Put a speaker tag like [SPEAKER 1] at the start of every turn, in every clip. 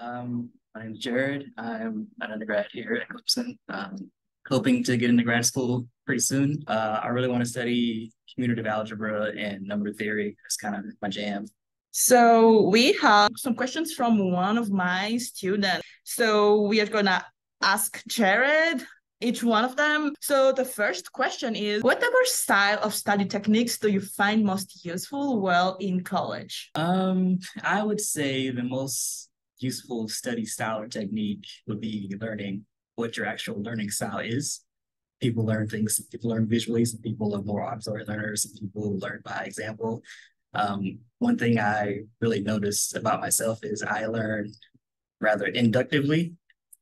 [SPEAKER 1] Um, my name is Jared. I'm an undergrad here at Clemson. Um, hoping to get into grad school pretty soon. Uh, I really want to study commutative algebra and number theory. That's kind of my jam.
[SPEAKER 2] So we have some questions from one of my students. So we are gonna ask Jared each one of them. So the first question is whatever style of study techniques do you find most useful while in college?
[SPEAKER 1] Um, I would say the most useful study style or technique would be learning what your actual learning style is. People learn things, people learn visually, some people are more auditory learners, some people learn by example. Um, one thing I really noticed about myself is I learn rather inductively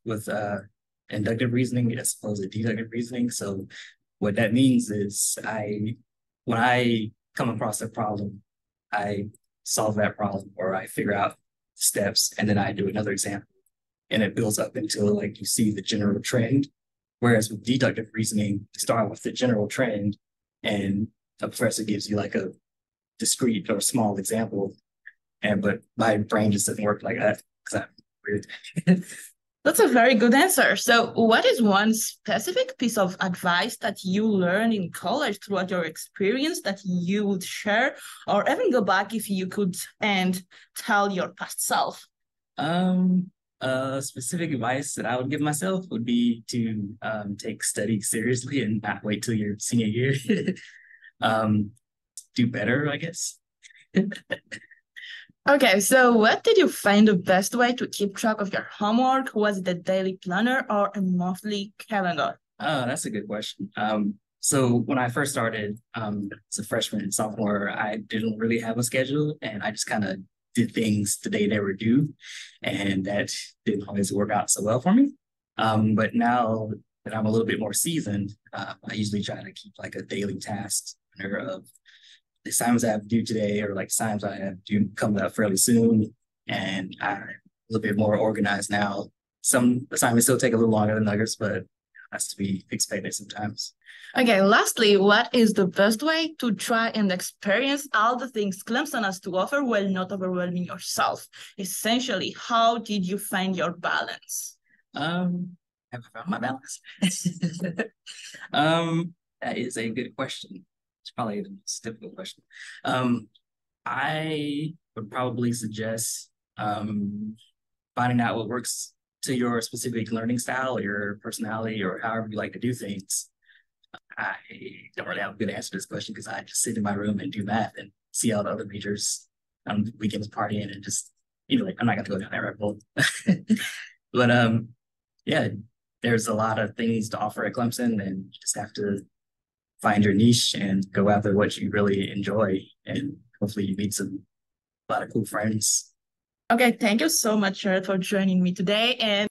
[SPEAKER 1] with uh, inductive reasoning as opposed to deductive reasoning. So what that means is I, when I come across a problem, I solve that problem or I figure out steps and then I do another example and it builds up until like you see the general trend. Whereas with deductive reasoning, you start with the general trend and a professor gives you like a discrete or small example. And but my brain just doesn't work like that because I'm weird.
[SPEAKER 2] That's a very good answer. So, what is one specific piece of advice that you learned in college throughout your experience that you would share, or even go back if you could and tell your past self?
[SPEAKER 1] Um, uh, specific advice that I would give myself would be to um, take study seriously and not wait till your senior year. um, do better, I guess.
[SPEAKER 2] Okay, so what did you find the best way to keep track of your homework? Was it a daily planner or a monthly calendar?
[SPEAKER 1] Oh, that's a good question. Um, so when I first started um, as a freshman and sophomore, I didn't really have a schedule, and I just kind of did things the day they were due, and that didn't always work out so well for me. Um, but now that I'm a little bit more seasoned, uh, I usually try to keep like a daily task of the assignments I have due today or like assignments I have due come up fairly soon. And I'm a little bit more organized now. Some assignments still take a little longer than others, but that's to be expected sometimes.
[SPEAKER 2] Okay, lastly, what is the best way to try and experience all the things Clemson has to offer while not overwhelming yourself? Essentially, how did you find your balance?
[SPEAKER 1] Um, have I found my balance? um, that is a good question. It's probably the most difficult question. Um, I would probably suggest um, finding out what works to your specific learning style or your personality or however you like to do things. I don't really have a good answer to this question because I just sit in my room and do math and see all the other majors on weekends partying and just you know like I'm not gonna go down that rabbit hole. but um yeah, there's a lot of things to offer at Clemson and you just have to find your niche and go after what you really enjoy. And hopefully you meet some a lot of cool friends.
[SPEAKER 2] Okay, thank you so much, for joining me today. And